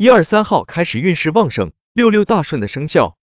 一二三号开始运势旺盛六六大顺的生肖